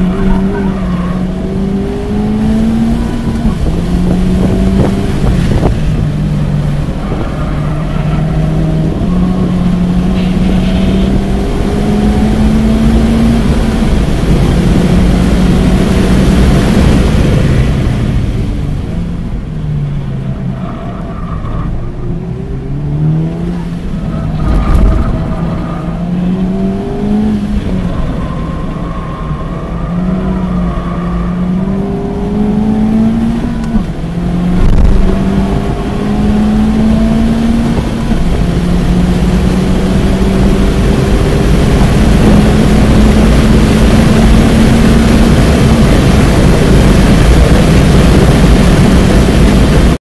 Mm-hmm.